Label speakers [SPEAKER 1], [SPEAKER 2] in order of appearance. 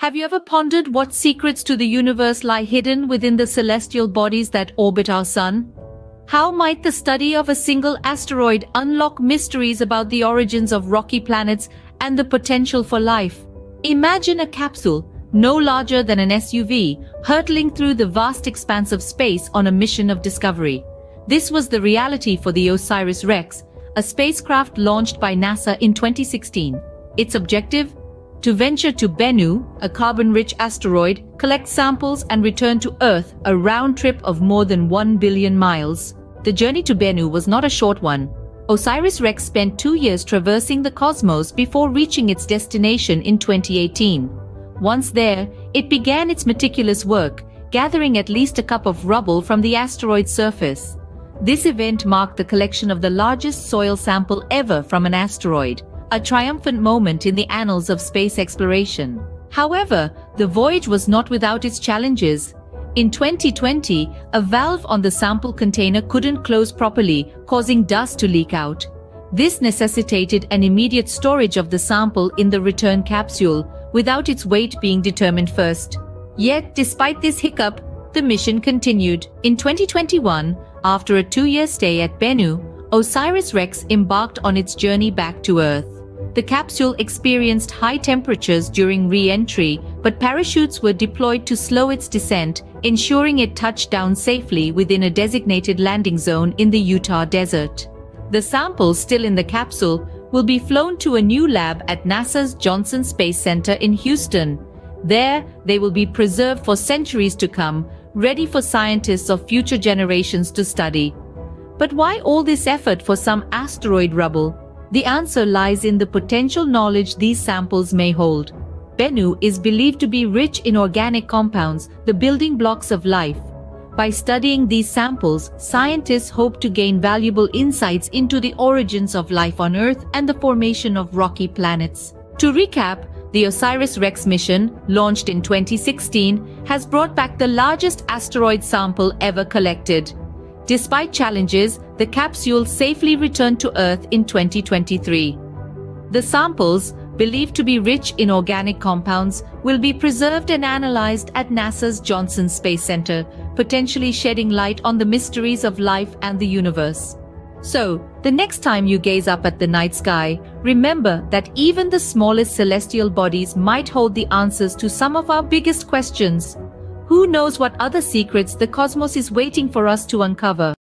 [SPEAKER 1] Have you ever pondered what secrets to the universe lie hidden within the celestial bodies that orbit our sun? How might the study of a single asteroid unlock mysteries about the origins of rocky planets and the potential for life? Imagine a capsule, no larger than an SUV, hurtling through the vast expanse of space on a mission of discovery. This was the reality for the OSIRIS-REx, a spacecraft launched by NASA in 2016. Its objective? To venture to Bennu, a carbon-rich asteroid, collect samples and return to Earth, a round trip of more than 1 billion miles. The journey to Bennu was not a short one. OSIRIS-REx spent two years traversing the cosmos before reaching its destination in 2018. Once there, it began its meticulous work, gathering at least a cup of rubble from the asteroid's surface. This event marked the collection of the largest soil sample ever from an asteroid, a triumphant moment in the annals of space exploration. However, the voyage was not without its challenges. In 2020, a valve on the sample container couldn't close properly, causing dust to leak out. This necessitated an immediate storage of the sample in the return capsule, without its weight being determined first. Yet, despite this hiccup, the mission continued. In 2021, after a two-year stay at Bennu, OSIRIS-REx embarked on its journey back to Earth. The capsule experienced high temperatures during re-entry, but parachutes were deployed to slow its descent, ensuring it touched down safely within a designated landing zone in the Utah desert. The samples still in the capsule will be flown to a new lab at NASA's Johnson Space Center in Houston. There, they will be preserved for centuries to come, ready for scientists of future generations to study. But why all this effort for some asteroid rubble? The answer lies in the potential knowledge these samples may hold. Bennu is believed to be rich in organic compounds, the building blocks of life. By studying these samples, scientists hope to gain valuable insights into the origins of life on Earth and the formation of rocky planets. To recap, the OSIRIS-REx mission, launched in 2016, has brought back the largest asteroid sample ever collected. Despite challenges, the capsule safely returned to Earth in 2023. The samples, believed to be rich in organic compounds, will be preserved and analyzed at NASA's Johnson Space Center, potentially shedding light on the mysteries of life and the universe. So, the next time you gaze up at the night sky, remember that even the smallest celestial bodies might hold the answers to some of our biggest questions. Who knows what other secrets the cosmos is waiting for us to uncover?